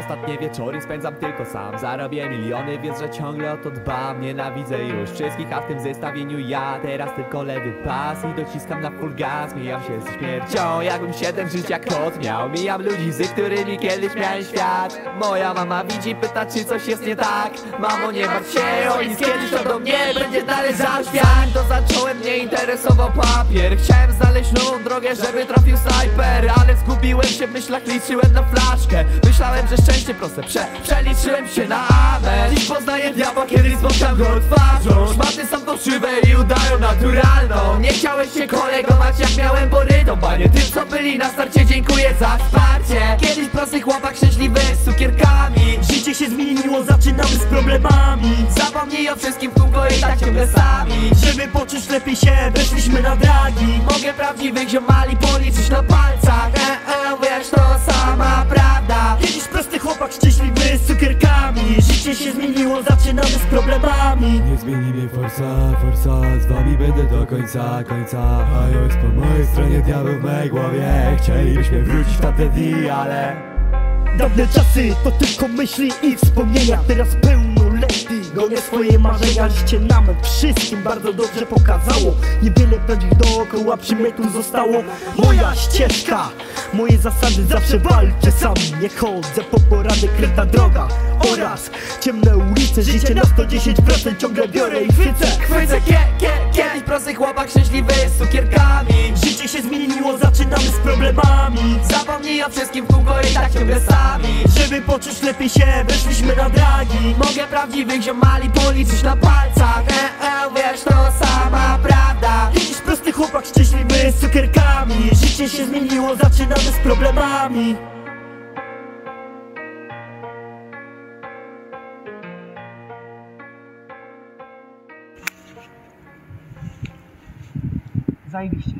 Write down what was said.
Ostatnie wieczory spędzam tylko sam. Zarobię miliony, więc że ciągle o to dbam. Nienawidzę już wszystkich, a w tym zestawieniu ja Teraz tylko lewy pas i dociskam na full gas. Mijam się ze śmiercią, jakbym siedem żyć jak kot miał. Mijam ludzi, z którymi kiedyś miałem świat. Moja mama widzi, pyta czy coś jest nie tak. Mamo nie martw się, o nic kiedyś to do mnie dalej za świat To zacząłem mnie interesował papier. Chciałem znaleźć nową drogę, żeby trafił snajper Ale zgubiłem się w myślach, liczyłem na flaszkę. Myślałem, że szczęście proste, prze, przeliczyłem się na amen Dziś poznaję diabła, kiedy spotkam go twarzą. Szmaty są fałszywe i udają naturalną. Nie chciałeś się kolegować jak miałem borytą Panie. Tym co byli na starcie dziękuję za problemami. Zapomnij o wszystkim kółko i tak ciągle sami. Żeby poczuć lepiej się, weszliśmy na dragi. Mogę prawdziwych ziomali policzyć na palcach. E, e, Wiesz to sama prawda. Kiedyś prosty chłopak szczęśliwy z cukierkami. Życie się zmieniło, zaczynamy z problemami. Nie zmieni mnie forsa, forsa. Z wami będę do końca, końca. A już po mojej stronie diabeł w mojej głowie. Chcielibyśmy wrócić w tamte dni, ale Dawne czasy to tylko myśli i wspomnienia. Teraz pełnoletni swoje marzenia Życie nam wszystkim bardzo dobrze pokazało. Niewiele prawdziwych dookoła przymytu zostało. Moja ścieżka, moje zasady Zawsze walczę sam, nie chodzę po porady Kryta droga oraz ciemne ulice. Życie na 110% ciągle biorę i chwycę. Chwycę kie, kie, kiedyś prosty chłopak szczęśliwy z cukierkami. Życie się zmieniło, zaczynamy z problemami. Zapomnij o wszystkim w kółko i tak ciągle sami Żeby poczuć lepiej się, weszliśmy na dragi. Mogę prawdziwych ziomali policzyć na palcach. E, e, Wiesz to sama prawda. Jakiś prosty chłopak szczęśliwy z cukierkami. Życie się zmieniło, zaczynamy z problemami. Zajebiście